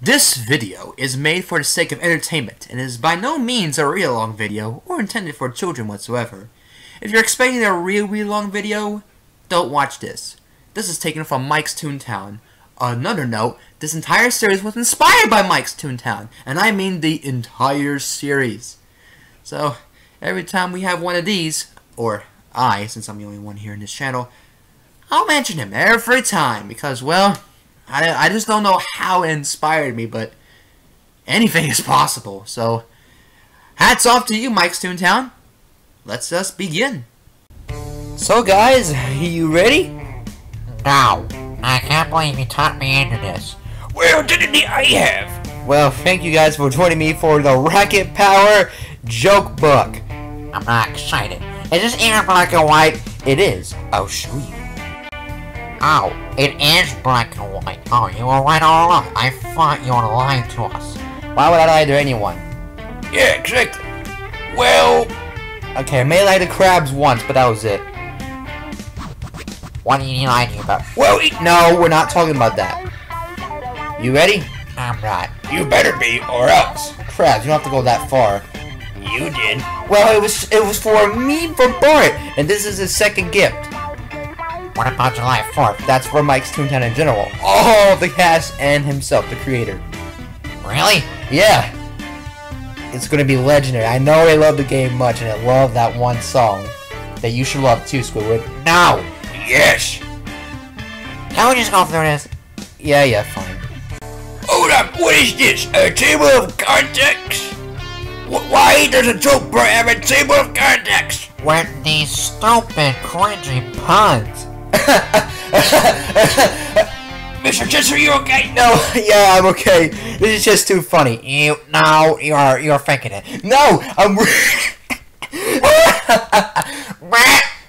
This video is made for the sake of entertainment and is by no means a real long video or intended for children whatsoever. If you're expecting a real real long video, don't watch this. This is taken from Mike's Toontown. Another note, this entire series was inspired by Mike's Toontown, and I mean the entire series. So, every time we have one of these, or I, since I'm the only one here in this channel, I'll mention him every time because, well, I, I just don't know how it inspired me, but anything is possible. So, hats off to you, Mike's Toontown. Let's just begin. So, guys, are you ready? No, I can't believe you taught me into this. Well, didn't I have? Well, thank you guys for joining me for the Rocket Power joke book. I'm not excited. Is this even black and white? It is. I'll show you. Oh, it is black and white. Oh, you were right all along. I thought you were lying to us. Why would I lie to anyone? Yeah, exactly. Well, Okay, I may lie to Krabs once, but that was it. What are you lying about? well, No, we're not talking about that. You ready? I'm not. you better be, or else. Krabs, you don't have to go that far. You did. Well, it was it was for me for Bart, and this is his second gift. What about July 4th? That's for Mike's Toontown in general. All the cast and himself, the creator. Really? Yeah. It's gonna be legendary. I know they love the game much, and I love that one song that you should love too, Squidward. Now! Yes. Can we just go through this? Yeah, yeah, fine. Hold up, what is this? A table of contents? Wh- Why does a joke bar have a table of contents? With these stupid, cringy puns. Mr. Chesser, you okay? No, yeah, I'm okay. This is just too funny. You, no, you're, you're faking it. No, I'm.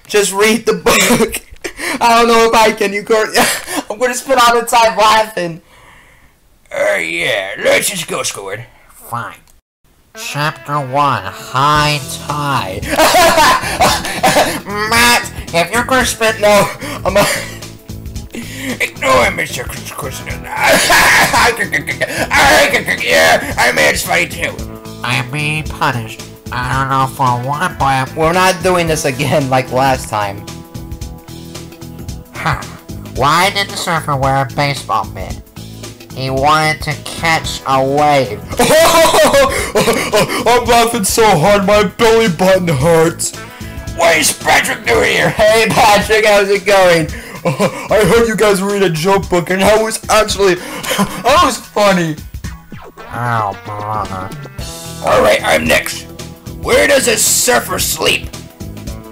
just read the book. I don't know if I can. You go. I'm gonna spend all the time laughing. Uh, yeah, let's just go, Squidward. Fine. Chapter 1, High Tide. Matt, if you're gonna spend No, I'm. A, Ignore him, Mr. Kristen. yeah, I it's funny too. I'm being punished. I don't know for what, but we're not doing this again like last time. huh. Why did the surfer wear a baseball mitt? He wanted to catch a wave. I'm laughing so hard my belly button hurts. What is Patrick doing here? Hey Patrick, how's it going? I heard you guys read a joke book and that was actually that was funny. Oh, brother. Alright, I'm next. Where does a surfer sleep?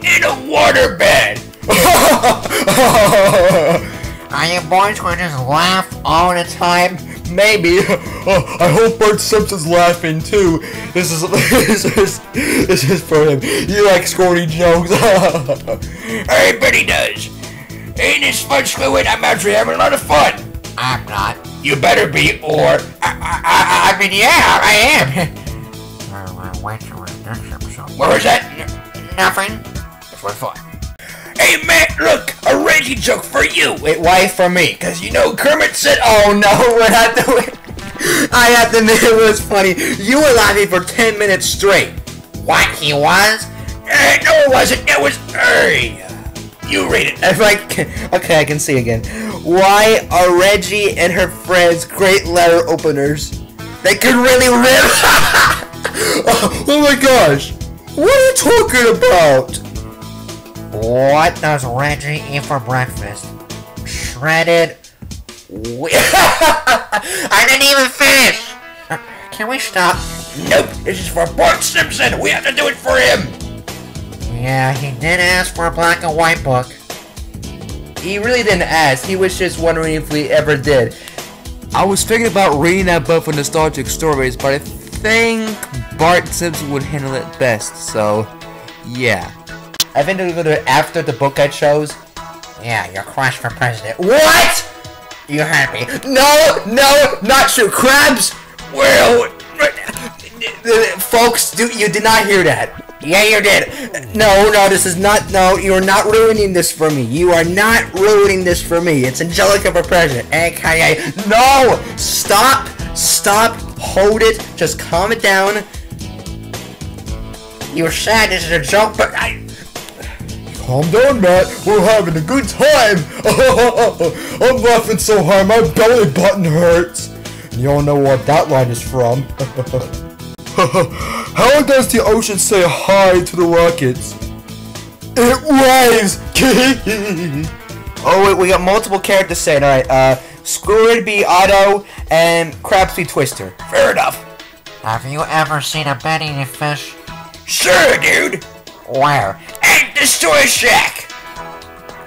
In a water waterbed. Are you boys going to just laugh all the time? Maybe. Oh, I hope Bart Simpson's laughing too. This is this is this is for him. You like scorny jokes. I bet he does. Ain't this fun, Squidward? I'm actually having a lot of fun. I'm not. You better be, or I, I, I, I mean, yeah, I am. I went to this episode. What was that? Nothing. It's for fun. Hey, Matt, look, a Reggie joke for you. Wait, why for me? Cause you know Kermit said, Oh no, we're not doing. I have to admit it was funny. You were laughing for ten minutes straight. What he was? Eh, no, it wasn't. It was. Hey, you read it. If I can, okay, I can see again. Why are Reggie and her friends great letter openers? They can really rip. oh my gosh! What are you talking about? What does Reggie eat for breakfast? Shredded. I didn't even finish. Uh, can we stop? Nope, this is for Bart Simpson. We have to do it for him. Yeah, he did ask for a black and white book. He really didn't ask. He was just wondering if we ever did. I was thinking about reading that book for nostalgic stories, but I think Bart Simpson would handle it best. So, yeah. I think they're gonna do it after the book I chose. Yeah, your crush for president. What? You heard me. No, no, not true. Krabs. Well, Folks, do you did not hear that? Yeah, you did. No, no, this is not. No, you are not ruining this for me. You are not ruining this for me. It's Angelica for president, aka. No, stop, Stop. Hold it. Just calm it down. You're sad. this is a joke, but I. Calm down, Matt. We're having a good time. I'm laughing so hard my belly button hurts. And you all know what that line is from. How does the ocean say hi to the rockets? It waves. Oh, wait, we got multiple characters saying. Alright, uh, Squidward be Otto, and Krabs be Twister. Fair enough. Have you ever seen a Benny fish? Sure, dude. Where? At the Shore Shack.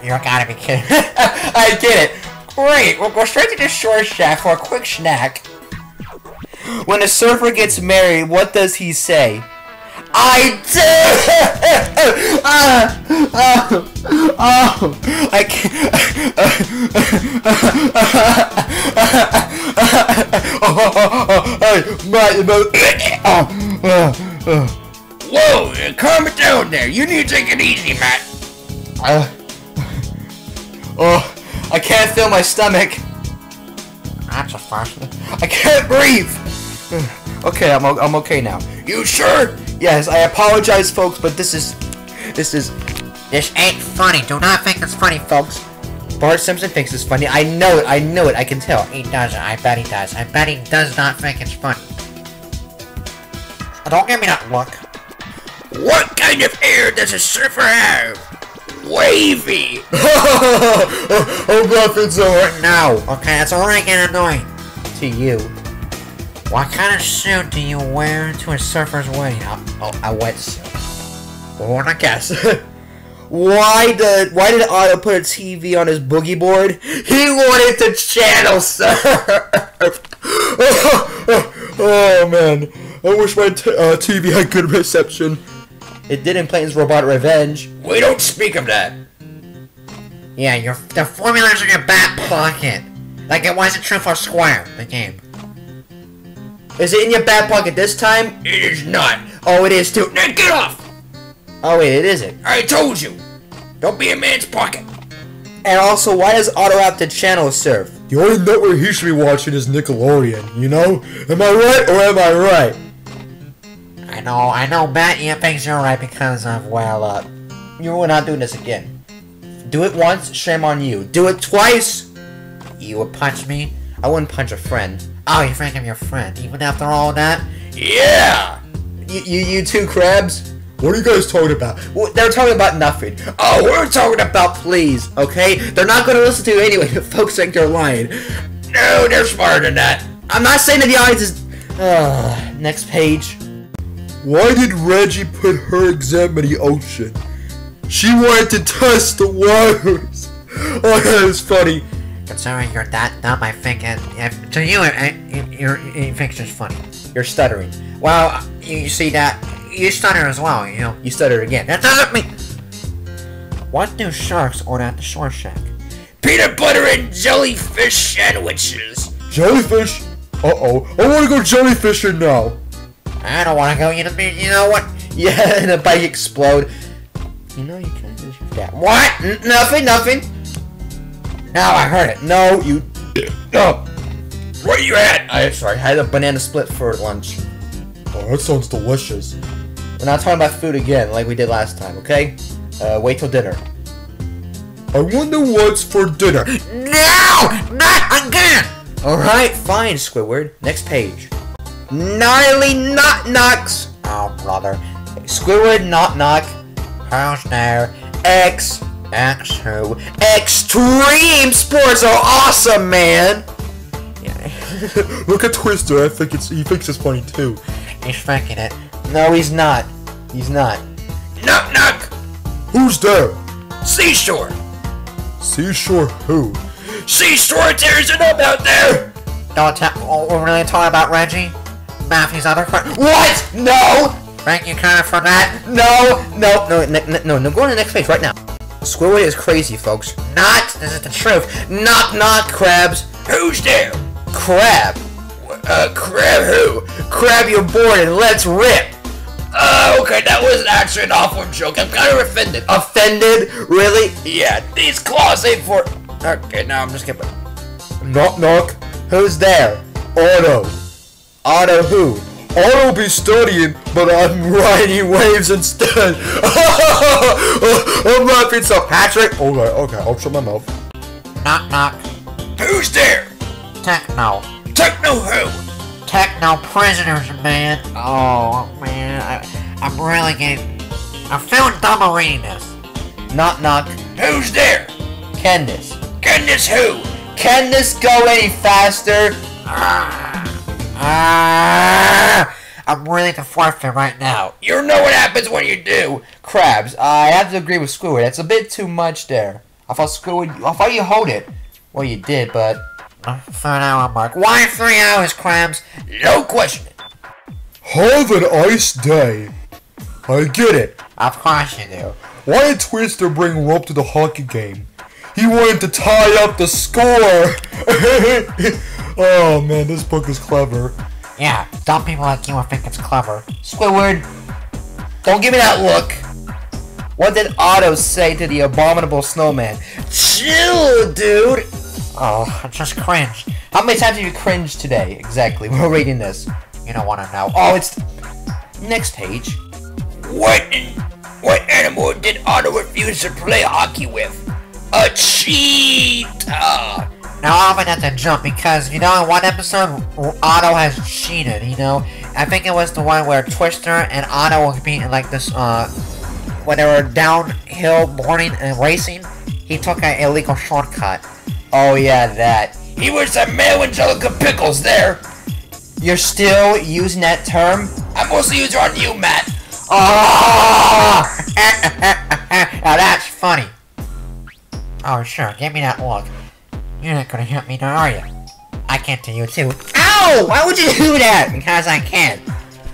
You gotta be kidding. I get it. Great, we'll go straight to shore shack for a quick snack. When a surfer gets married, what does he say? I do! Ah, ah, ah, I can't. hey, Matt, you know. Whoa, uh, calm it down there. You need to take it easy, Matt. Uh, Oh, I can't feel my stomach. That's a first. I can't breathe. Okay, I'm, I'm okay now. You sure? Yes, I apologize, folks, but this is, this is. This ain't funny. Do not think it's funny, folks. Bart Simpson thinks it's funny. I know it. I know it. I can tell. He doesn't. I bet he does. I bet he does not think it's funny. Don't give me that look. What kind of hair does a surfer have? Wavy. I'm laughing so hard. Now, Okay, that's already getting annoying. to you. What kind of suit do you wear to a surfer's wedding? A, a, wetsuit. Well, I guess. why did Why did Otto put a TV on his boogie board? He wanted to channel surf. oh man, I wish my uh, TV had good reception. It did in Planes Robot Revenge. We don't speak of that. Yeah, your the formula's in your back pocket. Like it wasn't true for Square, the game. Is it in your back pocket this time? It is not. Oh, it is too. Now get off. Oh wait, it isn't. I told you. Don't be a man's pocket. And also, why does Otto have to channel surf? The only network he should be watching is Nickelodeon, you know? Am I right or am I right? I know, I know, Matt, you thinks you're right because of, well, uh, You will not do this again. Do it once, shame on you. Do it twice, you would punch me. I wouldn't punch a friend. Oh, you think I'm your friend, even after all that? Yeah. You, you, you two Krabs? What are you guys talking about? Well, they're talking about nothing. Oh, we're talking about please, okay? They're not gonna listen to you anyway. Folks think you're lying. No, they're smarter than that. I'm not saying that the audience is. Uh, next page. Why did Reggie put her exam in the ocean? She wanted to test the waters. Oh, that is funny. Considering you're that dumb, I think, and if, to you, it, it, you're, you think it's funny. You're stuttering. Well, you, you see that, you stutter as well, you know. You stutter again. That doesn't mean... What do sharks order at the shore shack? Peanut butter and jellyfish sandwiches. Jellyfish? Uh-oh. I want to go jellyfishing now. I don't want to go, you know, you know what? Yeah, and a bike explode. You know you can just that. What? N- nothing, nothing. Now I heard it. No, you. No. Where you at? I'm sorry. I had a banana split for lunch. Oh, that sounds delicious. We're not talking about food again, like we did last time. Okay? Uh, wait till dinner. I wonder what's for dinner. No! Not again! All right, fine, Squidward. Next page. Gnarly knock knocks. Oh, brother. Squidward knock knock. How's there? X. X who? Extreme sports are awesome, man. Yeah. Look at Twister. I think it's he thinks it's funny too. He's faking it. No, he's not. He's not. Knock knock. Who's there? Seashore. Seashore who? Seashore, there's an up out there. Don't tell. Oh, we're really talking about Reggie? Matthew's other friend? What? No! Thank you, Connor, for that. No! No! No! No! No! No! Go on the next page right now. Squidward is crazy, folks. Not! This is the truth. Knock knock, Krabs. Who's there? Crab. Uh, crab who? Crab your board and let's rip. Uh, okay, that was actually an awful joke. I'm kind of offended. Offended? Really? Yeah, these claws ain't for. Okay, now I'm just kidding. Knock knock. Who's there? Otto. Otto who? Otto be studying, but I'm riding waves instead. I'm laughing so Patrick. Okay, okay, I'll shut my mouth. Knock knock. Who's there? Techno. Techno who? Techno prisoners, man. Oh, man. I, I'm really getting... I'm feeling dumb reading this. Knock knock. Who's there? Candace. Goodness who? Can this go any faster? Ah, I'm really the forfeit right now. You know what happens when you do. Krabs, I have to agree with Squidward. That's a bit too much there. I thought Squidward, I thought you hold it. Well, you did, but Uh, Third hour mark. Why three hours, Krabs? No question. Have an ice day. I get it. Of course you do. Why did Twister bring Rope to the hockey game? He wanted to tie up the score. oh man, this book is clever. Yeah, dumb people like you will think it's clever. Squidward, don't give me that look. What did Otto say to the abominable snowman? Chill, dude. Oh, I just cringed. How many times have you cringed today? Exactly. We're reading this. You don't want to know. Oh, it's next page. What what animal did Otto refuse to play hockey with? A cheetah. Now that's to jump because you know in one episode Otto has cheated. You know, I think it was the one where Twister and Otto were being like this. Uh, when they were downhill boarding and racing, he took an illegal shortcut. Oh yeah, that. He was a male Angelica Pickles there. You're still using that term? I mostly use it on you, Matt. Oh! now that's funny. Oh sure, give me that look. You're not gonna hit me now, are you? I can't do you too. Ow! Why would you do that? Because I can.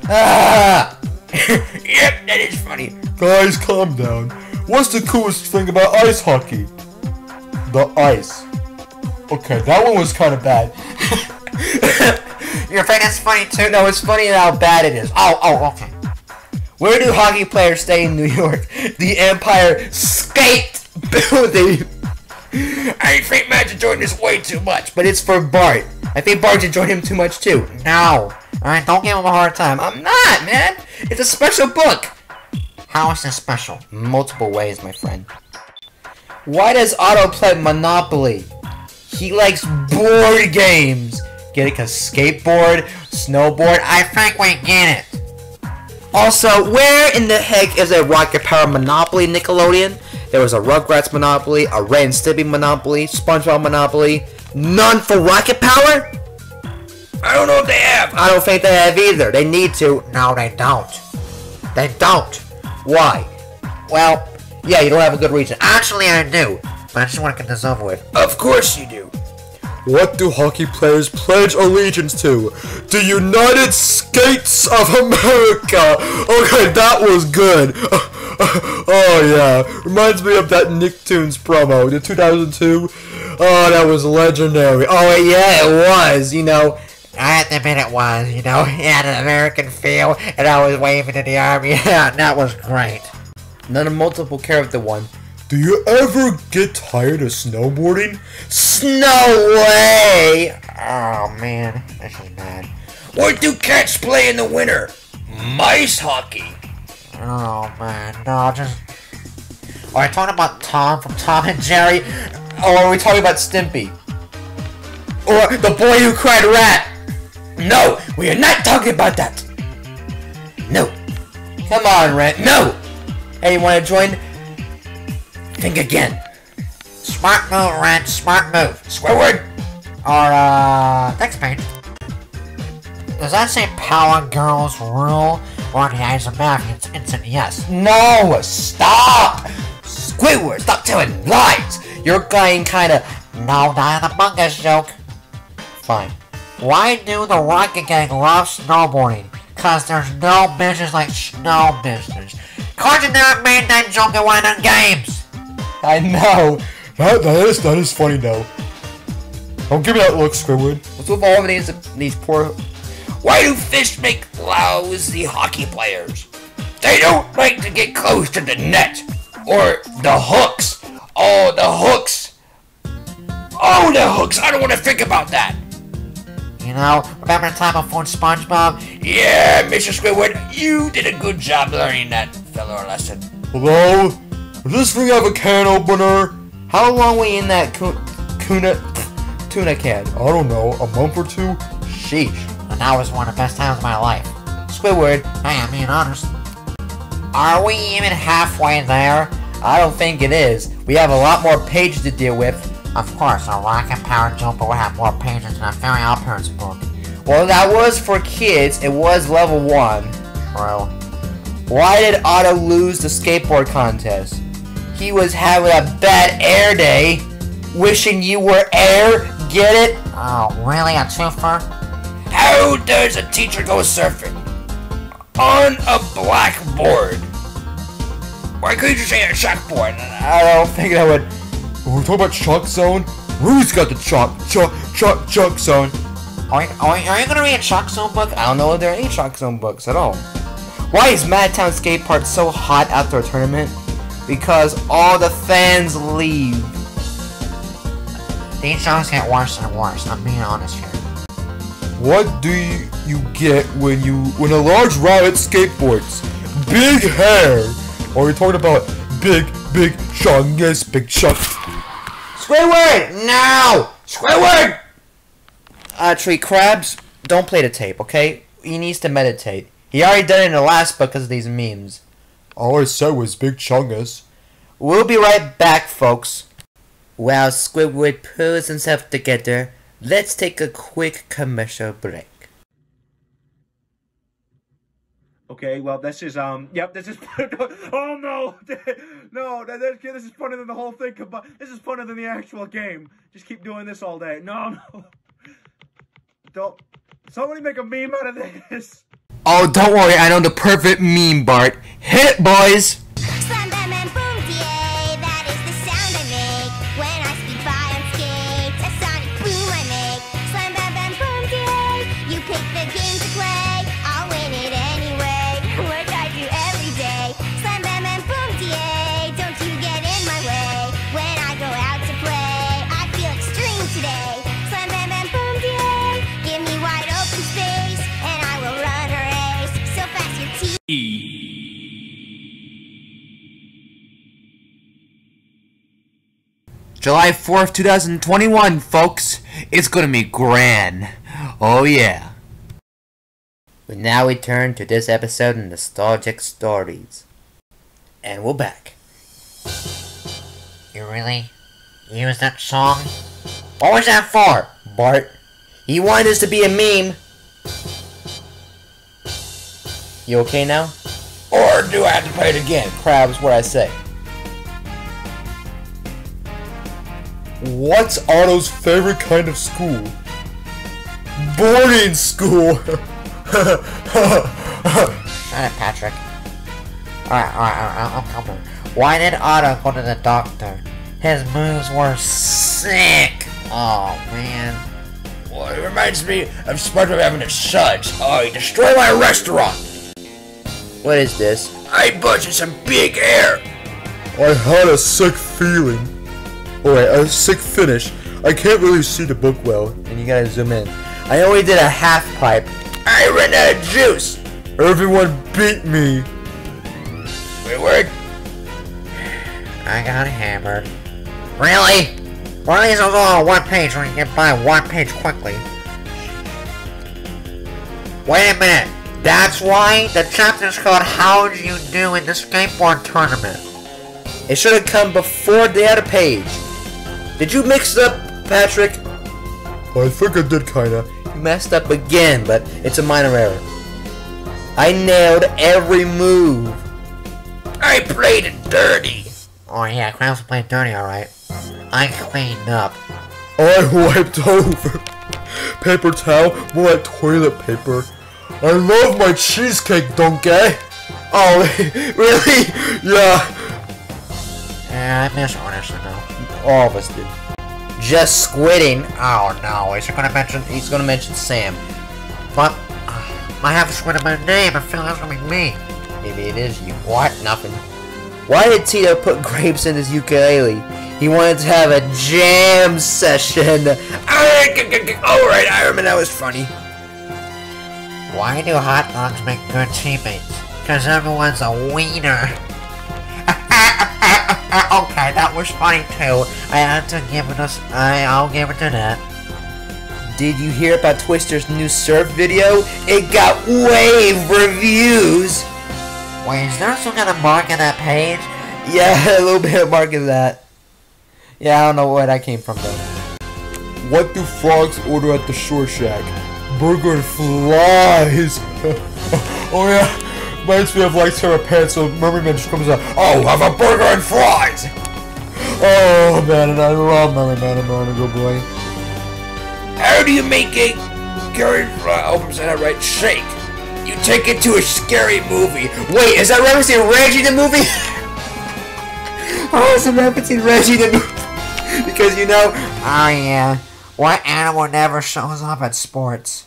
Ah! Yep, that is funny. Guys, calm down. What's the coolest thing about ice hockey? The ice. Okay, that one was kind of bad. Your friend is funny too. No, it's funny how bad it is. Oh, oh, okay. Where do hockey players stay in New York? The Empire Skate Building. I think Matt's enjoying this way too much. But it's for Bart. I think Bart enjoyed him too much too. No. Alright, don't give him a hard time. I'm not, man. It's a special book. How is this special? Multiple ways, my friend. Why does Otto play Monopoly? He likes board games. Get it? Cause skateboard, snowboard. I think we get it. Also, where in the heck is a Rocket Power Monopoly Nickelodeon? There was a Rugrats Monopoly, a Ren and Stimpy Monopoly, SpongeBob Monopoly. None for Rocket Power? I don't know if they have. I don't think they have either. They need to. No, they don't. They don't. Why? Well, yeah, you don't have a good reason. Actually, I do. But I just want to get this over with. Of course you do. What do hockey players pledge allegiance to? The United States of America! Okay, that was good. oh yeah, reminds me of that Nicktoons promo, the 2002. Oh, that was legendary. Oh Yeah, it was. You know, I admit it was, you know, it had an American feel, and I was waving to the army. Yeah, that was great. of multiple character one. Do you ever get tired of snowboarding? Snow way. Oh man, this is bad. What do cats play in the winter? Mice hockey. Oh man, no, just. Are we talking about Tom from Tom and Jerry? Or are we talking about Stimpy? Or the boy who cried rat? No, we are not talking about that. No, Come on, Rat. no. Hey, you want to join? Think again. Smart move, Red, smart move. Squidward. Or, uh, next page. Does that say Power Girls rule? Or the eyes of math, it's instant yes. No, stop! Squidward, stop telling lies! You're going kinda... No, not the bungus joke. Fine. Why do the Rocket Gang love snowboarding? Cause there's no business like snow business. Cartoon Network made that joke in one of their games. I know. That, that is that is funny though. Don't give me that look, Squidward. What's with all of these, these poor... Why do fish make lousy hockey players? They don't like to get close to the net or the hooks. Oh, the hooks. Oh, the hooks. I don't want to think about that. You know? Remember the time I phoned SpongeBob? Yeah, Mr. Squidward, you did a good job learning that fella a lesson. Hello? Does this thing have a can opener? How long we in that tuna tuna can? I don't know, a month or two? Sheesh. And that was one of the best times of my life. Squidward, Hey, I'm being honest. Are we even halfway there? I don't think it is. We have a lot more pages to deal with. Of course, a rocket powered jumper would have more pages than a Fairly OddParents book. Well, that was for kids. It was level one. True. Why did Otto lose the skateboard contest? He was having a bad air day. Wishing you were air. Get it? Oh, really? A twofer? How does a teacher go surfing? On a blackboard. Why couldn't you say a chalkboard? I don't think that would. We're talking about Chalk Zone? Rudy's got the Chalk, Chalk, Chalk, Chalk Zone. Are, you- are, are you gonna read a chalk Zone book? I don't know if there are any Chalk Zone books at all. Why is Madtown Skate Park so hot after a tournament? Because all the fans leave. These shows get worse and worse. I'm being honest here. What do you, you get when you when a large rabbit skateboards? Big hair. Or are you talking about big, big chungus, big chunk? Squidward! No! Squidward! Uh, Tree Krabs, don't play the tape, okay? He needs to meditate. He already done it in the last book because of these memes. All I said was big chungus. We'll be right back, folks. While Squidward pulls himself together, let's take a quick commercial break. Okay, well, this is um, yep, this is. oh no, no, that, that, this is funnier than the whole thing. But this is funnier than the actual game. Just keep doing this all day. No, no, don't. Somebody make a meme out of this. Oh, don't worry, I know the perfect meme, Bart. Hit it, boys! July 4th, 2021, folks. It's gonna be grand. Oh, yeah. But now we turn to this episode of Nostalgic Stories. And we're back. You really use that song? What was that for? Bart, he wanted this to be a meme. You okay now? Or do I have to play it again? Krabs, what I say. What's Otto's favorite kind of school? Boarding school. Shut up, Patrick. Alright, alright, alright, I'm coming. Why did Otto go to the doctor? His moves were sick. Oh, man. Well, it reminds me of SpongeBob having a suds. Oh, he destroyed my restaurant. What is this? I busted some big air. I had a sick feeling. Alright, a sick finish. I can't really see the book well. And you gotta zoom in. I only did a half pipe. I ran out of juice. Everyone beat me. Squidward, I got hammered. Really? Why are these all on one page when you can buy one page quickly? Wait a minute. That's why the chapter's called How You Do in the Skateboard Tournament. It should have come before the other page. Did you mix it up, Patrick? I think I did kinda. You messed up again, but it's a minor error. I nailed every move. I played it dirty. Oh yeah, Krabs played dirty alright. I cleaned up. I wiped over. Paper towel, more like toilet paper. I love my cheesecake, donkey. Oh, really? Yeah. Yeah, I miss Anderson though. All of us did. Just squidding. Oh no, is he gonna mention He's gonna mention Sam. but uh, I have swear my name, I feel that's gonna be me. Maybe it is you. What? Nothing. Why did Tito put grapes in his ukulele? He wanted to have a jam session. Alright, Iron Man, that was funny. Why do hot dogs make good teammates? Because everyone's a wiener. Uh, okay, that was funny too. I had to give it us. I, I'll give it to that. Did you hear about Twister's new surf video? It got wave reviews. Wait, is there some kind of mark on that page? Yeah, a little bit of mark of that. Yeah, I don't know where that came from though. What do frogs order at the Shore Shack? Burger and flies. oh yeah, reminds me of like Sarah Pants. So Mermaid just comes out. Oh, have a burger and fries. Oh man, and I love Mermaid Man. I'm gonna go boy. How do you make a current fry? I hope I'm saying that right. Shake. You take it to a scary movie. Wait, is that referencing Reggie the movie? oh, it's referencing Reggie the movie. because you know, Oh yeah. What animal never shows up at sports?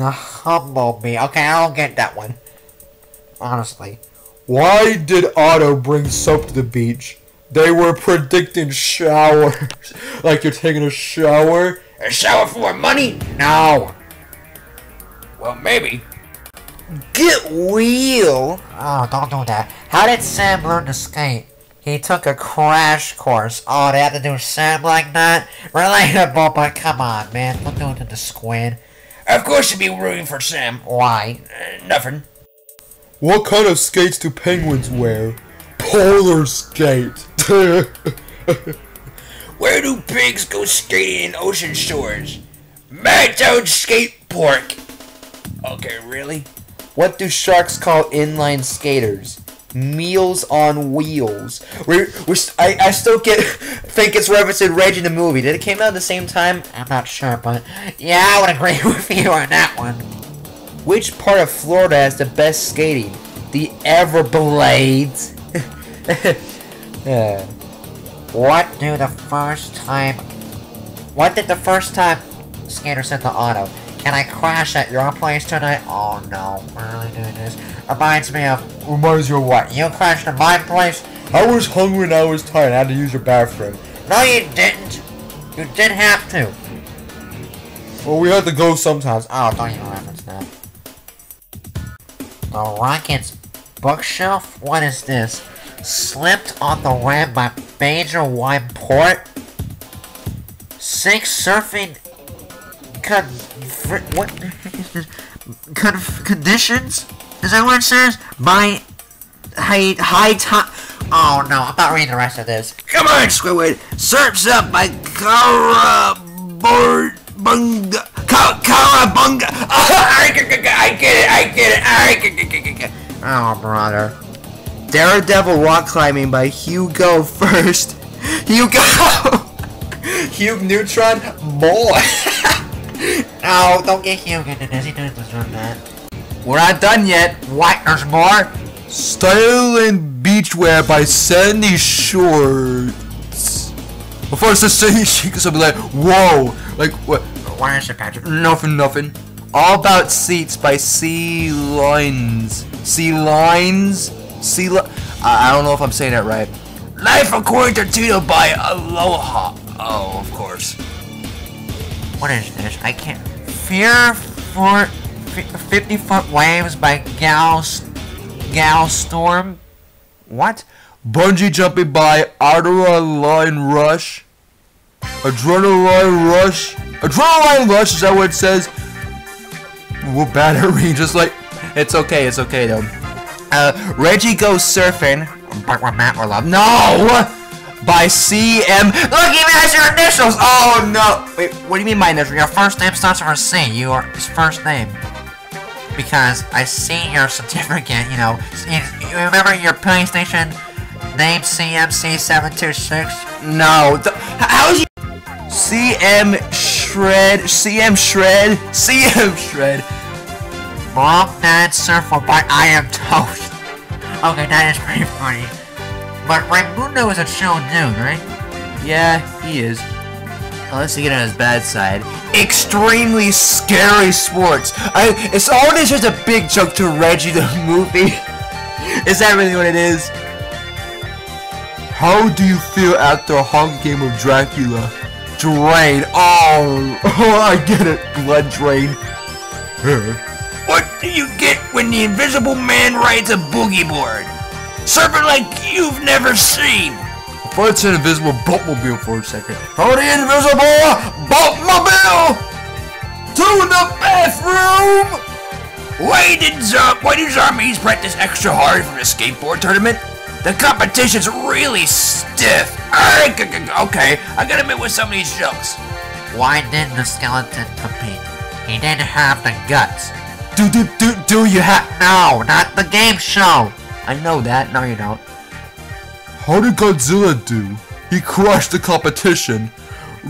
The me. Okay, I don't get that one. Honestly. Why did Otto bring soap to the beach? They were predicting showers. like you're taking a shower. A shower for money? No. Well, maybe. get real. Oh, don't do that. How did Sam learn to skate? He took a crash course. Oh, they had to do Sam like that? Relatable, but come on, man. Don't do it to the squid. Of course you'd be rooting for Sam. Why? Uh, nothing. What kind of skates do penguins wear? Polar skate. Where do pigs go skating in ocean shores? Madtown Skate Park. Okay, really? What do sharks call inline skaters? Meals on wheels. We're, we're, I, I still get think it's referencing Reggie the movie. Did it came out at the same time? I'm not sure, but yeah, I would agree with you on that one. Which part of Florida has the best skating? The Everblades. yeah. What do the first time... What did the first time skater said to Otto? Can I crash at your place tonight? Oh no, we're really doing this. Reminds me of... Reminds you of what? You crashed at my place? I was hungry and I was tired. I had to use your bathroom. No you didn't. You did have to. Well, we had to go sometimes. Oh, don't even reference that. The Rockets bookshelf? What is this? Slipped on the ram by Major Wine Port? Six surfing con what con conditions? Is that what it says? By high high time. Oh no, I'm not reading the rest of this. Come on, Squidward. Surf's up by Carabord Bunga. Carabunga. I get it. I get it. I get it. Oh brother. Daredevil rock climbing by Hugo First. Hugo. Hugh Neutron. Boy. No, don't get Hugh into this. He doesn't that. We're not done yet. What? There's more? Style and beachwear by Sandy Shorts. Before it says Sandy Shorts, I'll be like, whoa. Like, what? What is it, Patrick? Nothing, nothing. All About Seats by Sea Lines. Sea Lines? Sea Li- I I don't know if I'm saying that right. Life according to Tito by Aloha. Oh, of course. What is this? I can't. Fear for 50 foot waves by Gal Gal Storm. What? Bungee jumping by Adrenaline Rush. Adrenaline Rush. Adrenaline Rush, is that what it says? We're reading, just like. It's okay, it's okay though. Uh, Reggie Goes Surfing. No! By CM. Look, even has your initials! Oh no! Wait, what do you mean my initials? Your first name starts with C. You are his first name. Because I see your certificate, you know. You, remember your PlayStation name CMC726? No. The, how's you. CM Shred. CM Shred. CM Shred. Dad, Surfer, but I am toast. Okay, that is pretty funny. But Raymundo is a chill dude, right? Yeah, he is. Unless you get on his bad side. Extremely scary sports. I, it's always just a big joke to Reggie the movie. is that really what it is? How do you feel after a hockey game of Dracula? Drain. Oh, oh, I get it. Blood drain. What do you get when the invisible man rides a boogie board? Surfing like you've never seen. But it's an invisible boatmobile for a second. For the invisible boatmobile to the bathroom. Why did Zo- why do zombies practice extra hard for the skateboard tournament? The competition's really stiff. Alright, g- g- Okay, I gotta admit with some of these jokes. Why didn't the skeleton compete? He didn't have the guts. Do do do do you have? No, not the game show. I know that. No, you don't. How did Godzilla do? He crushed the competition.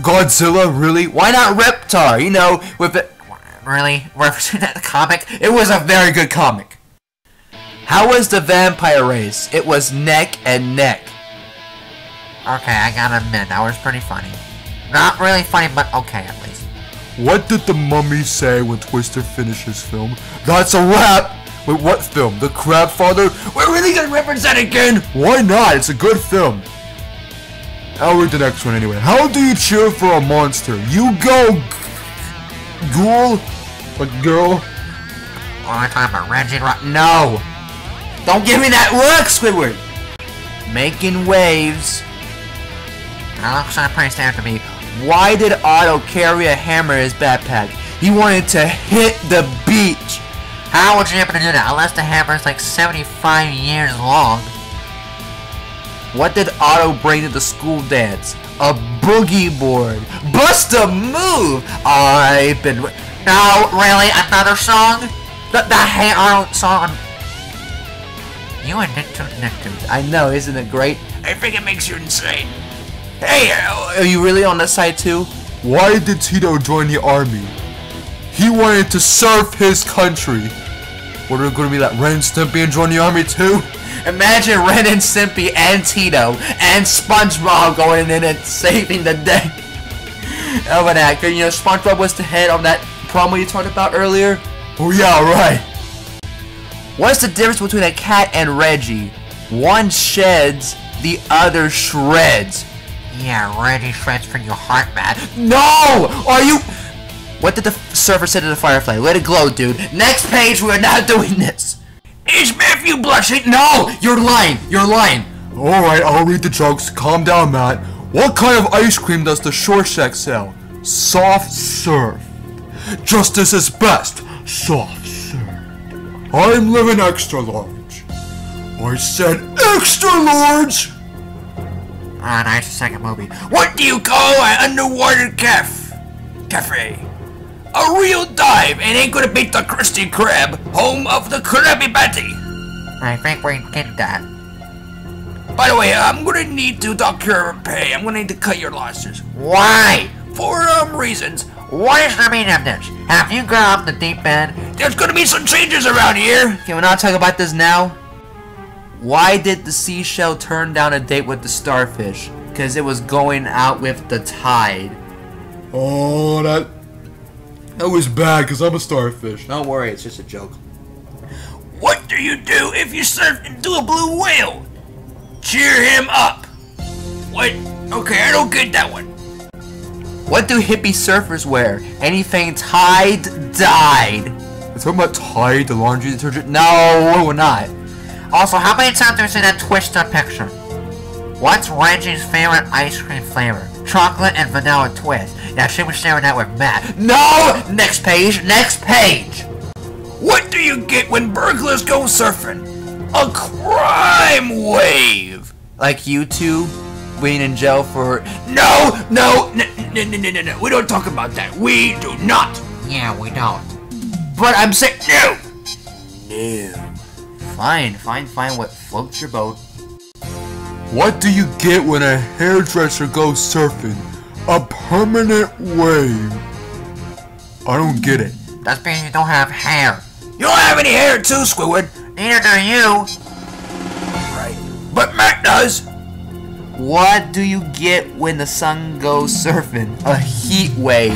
Godzilla really? Why not Reptar? You know, with it. Really? Referencing that comic? It was a very good comic. How was the vampire race? It was neck and neck. Okay, I gotta admit, that was pretty funny. Not really funny, but okay at least. What did the mummy say when Twister finished his film? That's a wrap! Wait, what film? The Crab Father? We're really gonna reference that again. Why not? It's a good film. I'll read the next one anyway. How do you cheer for a monster? You go, ghoul, a girl. All the time about Reggie Rock. No! Don't give me that look, Squidward! Making waves. Pretty standard to me. Why did Otto carry a hammer in his backpack? He wanted to hit the beach. How would you happen to do that? Unless the hammer is like 75 years long. What did Otto bring to the school dance? A boogie board. Bust a move! I've been... No, really? Another song? The, the hey Otto song? You and Nick to I know, isn't it great? I think it makes you insane. Hey, Are you really on this side too? Why did Tito join the army? He wanted to serve his country. What are going to be like Ren and Stimpy and join the army too? Imagine Ren and Stimpy and Tito and SpongeBob going in and saving the day. Of an actor, you know, SpongeBob was the head of that promo you talked about earlier. Oh yeah, right. What's the difference between a cat and Reggie? One sheds, the other shreds. Yeah, Reggie shreds for your heart, man. No! Are you... What did the surfer say to the firefly? Let it glow, dude. Next page, we're not doing this. is Matthew blushing? No! You're lying. You're lying. Alright, I'll read the jokes. Calm down, Matt. What kind of ice cream does the Shore Shack sell? Soft serve. Justice is best. Soft serve. I'm living extra large. I said extra large! Ah, nice second movie. What do you call an underwater caf? Cafe. A real dive and ain't gonna beat the Krusty Krab, home of the Krabby Patty. I think we did that. By the way, I'm gonna need to dock your pay. I'm gonna need to cut your losses. Why? For, um, reasons. What is the meaning of this? Have you gone off the deep end? There's gonna be some changes around here. Can we not talk about this now? Why did the seashell turn down a date with the starfish? Because it was going out with the tide. Oh, that... That was bad, because I'm a starfish. Don't worry, it's just a joke. What do you do if you surf into a blue whale? Cheer him up. What? Okay, I don't get that one. What do hippie surfers wear? Anything tide dyed. You talking about Tide, the laundry detergent? No, we're not. Also, how many times have you seen that Twister picture? What's Reggie's favorite ice cream flavor? Chocolate and vanilla twist. Now, she was sharing that with Matt. No! Next page, next page! What do you get when burglars go surfing? A crime wave. Like you two being in jail for... No, no, no, no, no, no, no, no. We don't talk about that. We do not. Yeah, we don't. But I'm saying... No. No. Fine, fine, fine, what floats your boat. What do you get when a hairdresser goes surfing? A permanent wave. I don't get it. That's because you don't have hair. You don't have any hair too, Squidward. Neither do you. Right. But Matt does. What do you get when the sun goes surfing? A heat wave.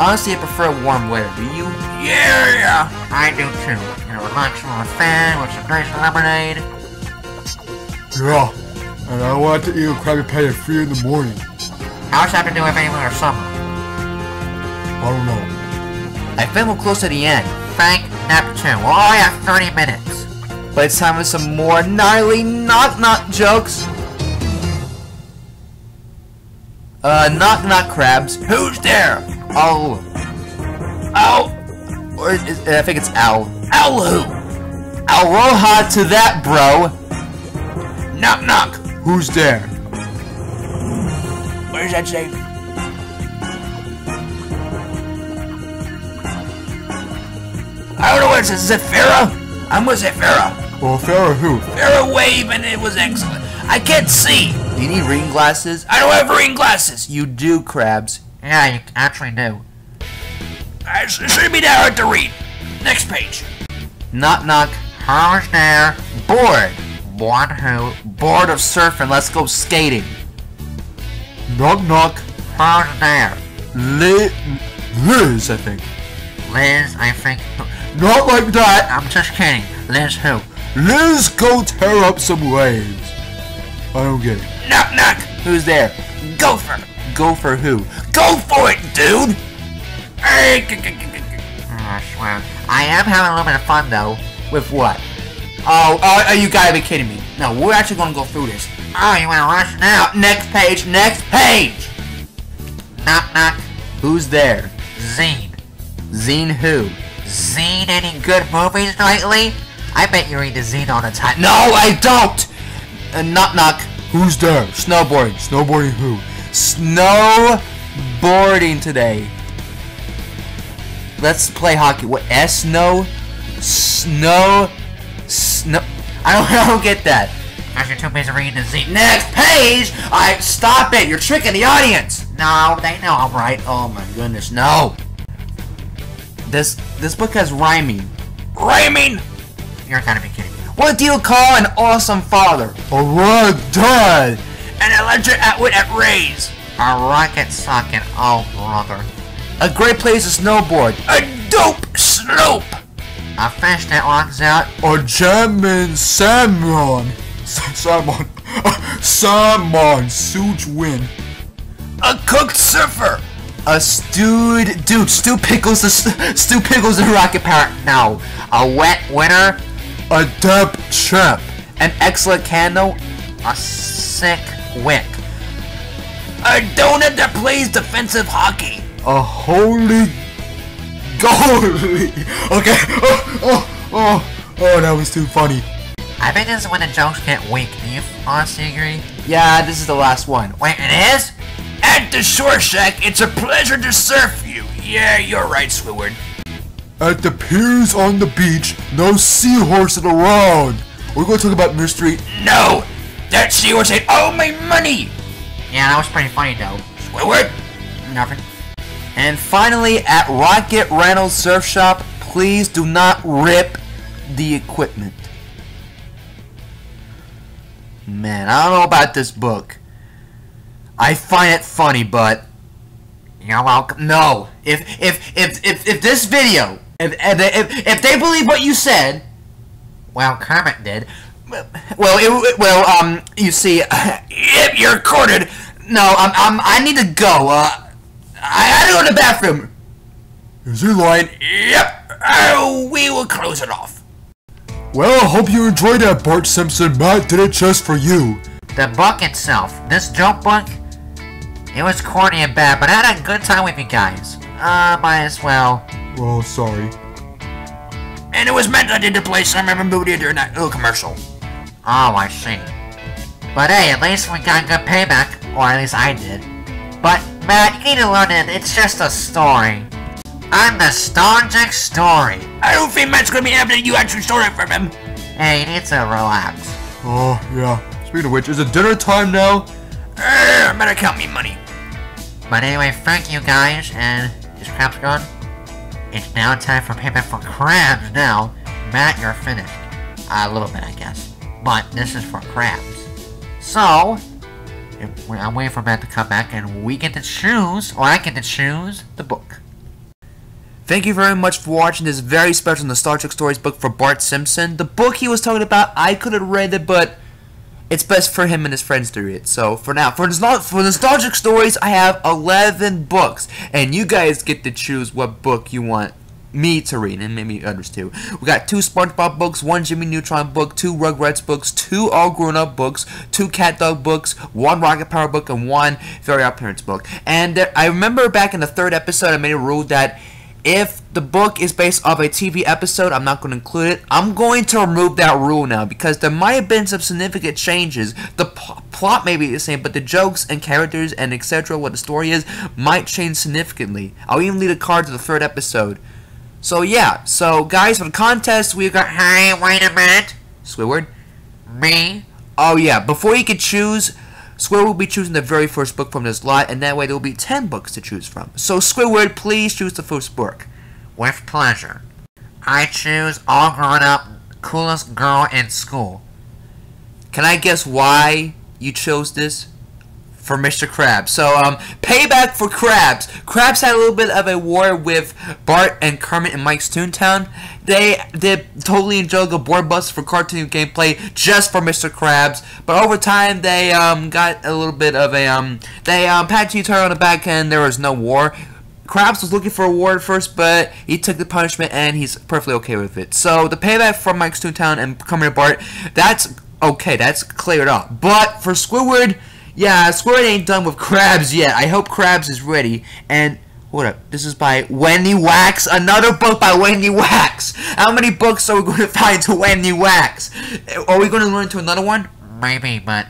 Honestly, I prefer warm weather, do you? Yeah, yeah. I do too. You know, relax on a fan with some nice lemonade. Yeah, And I want to eat a Krabby Patty at 3 in the morning. How's that to do with anything or summer? I don't know. I think we're close to the end, Thank Neptune. We're only at 30 minutes. but it's time for some more gnarly knock knock jokes. Uh, knock knock Krabs. Who's there? Oh, Ow! or is, I think it's owl. Owl who? Aloha to that, bro. Knock knock. Who's there? Where's that say? I don't know what it says. Is it Farah? I'm gonna Farah. Well, Farrah who? Farah wave and it was excellent. I can't see. Do you need reading glasses? I don't have reading glasses. You do, Krabs. Yeah, you actually do. I sh- should be that hard to read. Next page. Knock knock. Who's there? Bored. Who? Bored of surfing. Let's go skating. Knock knock. Who's there? Li- Liz, I think. Liz, I think. Not like that. I'm just kidding. Liz who? Liz, go tear up some waves. I don't get it. Knock knock. Who's there? Gopher. Go for who? Go for it, dude. G- Oh, mm, swear. I am having a little bit of fun though. With what? Oh, oh, oh, you gotta be kidding me. No, we're actually gonna go through this. Oh, you wanna rush now? Next page, next page! Knock knock. Who's there? Zine. Zine who? Zine any good movies lately? I bet you read the zine all the time. No, I don't! Uh, knock knock. Who's there? Snowboarding. Snowboarding who? Snowboarding today. Let's play hockey. What? S no? Snow? Snow? I don't, I don't get that. Cause you're too busy reading the zine. Next page! I stop it! You're tricking the audience! No, they know I'm right. Oh my goodness, no! This this book has rhyming. Rhyming. You're gotta be kidding. What do you call an awesome father? A rug Dad. An electric outwit at Rays. A rocket socket. Oh, brother. A great place to snowboard. A dope slope. A fish that walks out. A German salmon. S- Salmon. Salmon. Suge win. A cooked surfer. A stewed dude, Stu Pickles the st- Stu Pickles the rocket power. No. A wet winner. A dab champ. An excellent candle. A sick wick. A donut that plays defensive hockey. A holy goalie. Okay. Oh, oh, oh, oh, that was too funny. I think this is when the jokes get weak. Do you honestly agree? Yeah, this is the last one. Wait, it is? At the Shore Shack, it's a pleasure to surf you. Yeah, you're right, Squidward. At the piers on the beach, no seahorses around. We're going to talk about mystery. No, that seahorse ate all my money. Yeah, that was pretty funny though. Squidward. Nothing. And finally, at Rocket Reynolds Surf Shop, please do not rip the equipment. Man, I don't know about this book. I find it funny, but You're welcome. no. If if if if, if this video, if, if if they believe what you said, Well, Kermit did. well, it, well, um, you see, if you're recorded. no, I'm, I'm I need to go. Uh, I had to go to the bathroom. Is he lying? Yep. Oh, we will close it off. Well, I hope you enjoyed that, Bart Simpson. Matt did it just for you. The book itself, this joke book, it was corny and bad, but I had a good time with you guys. Uh, might as well. Well, sorry. And it was meant I did to play some of movie during that little commercial. Oh, I see. But hey, at least we got good payback, or at least I did. But, Matt, you need to learn it. it's just a story. A nostalgic story. I don't think Matt's gonna be happy that you actually stole it from him. Hey, you need to relax. Oh, yeah. Speaking of which, is it dinner time now? Uh, better count me money. But anyway, thank you guys, and is Krabs gone? It's now time for payment for Krabs now. Matt, you're finished. a little bit, I guess. But this is for Krabs. So, if I'm waiting for Matt to come back, and we get to choose, or I get to choose, the book. Thank you very much for watching this very special The Star Trek Stories book for Bart Simpson. The book he was talking about, I could have read it, but it's best for him and his friends to read. So for now, for for nostalgic stories, I have eleven books, and you guys get to choose what book you want me to read, and maybe others too. We got two SpongeBob books, one Jimmy Neutron book, two Rugrats books, two All Grown Up books, two CatDog books, one Rocket Power book, and one Fairly OddParents book. And I remember back in the third episode, I made a rule that if the book is based off a TV episode, I'm not going to include it. I'm going to remove that rule now because there might have been some significant changes. The plot may be the same, but the jokes and characters and etc. What the story is might change significantly. I'll even leave a card to the third episode. So yeah, so guys, for the contest, we've got. Hey, wait a minute. Squidward. Me? Oh yeah, before you can choose, Squidward will be choosing the very first book from this lot, and that way there will be 10 books to choose from. So Squidward, please choose the first book. With pleasure. I choose all grown up, coolest girl in school. Can I guess why you chose this? For Mr. Krabs. So, um, payback for Krabs. Krabs had a little bit of a war with Bart and Kermit in Mike's Toontown. They did totally enjoy the board bust for cartoon gameplay just for Mr. Krabs. But over time, they, um, got a little bit of a, um, they, um, patted each other on the back end. there was no war. Krabs was looking for a war at first, but he took the punishment and he's perfectly okay with it. So the payback from Mike's Toontown and Kermit and Bart, that's okay, that's cleared up. But for Squidward, yeah, Squidward ain't done with Krabs yet. I hope Krabs is ready. And hold up, this is by Wendy Wax, another book by Wendy Wax. How many books are we going to find to Wendy Wax? Are we going to learn to another one? Maybe, but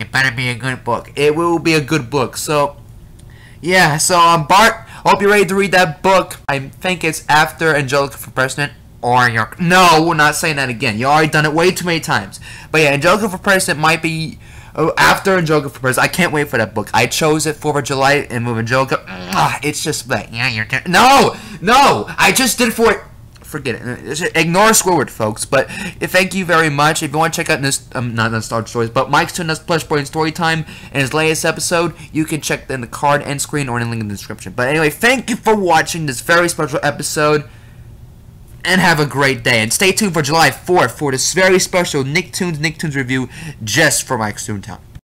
it better be a good book. It will be a good book. So, yeah. So, um, Bart, hope you're ready to read that book. I think it's after Angelica for President. Or your No, we're not saying that again. You already done it way too many times. But yeah, Angelica for President might be after Angelica for President. I can't wait for that book. I chose it for July and with ah, It's just like yeah, you're No, no, I just did for it. Forget it. Ignore Squidward, folks. But uh, thank you very much. If you want to check out this, um, not Nostalgia Stories, but Mike's Tune Us Plush Boy Story Time and his latest episode, you can check in the card and screen or in the link in the description. But anyway, thank you for watching this very special episode and have a great day. And stay tuned for July 4th for this very special Nicktoons Nicktoons review just for Mike's Toontown.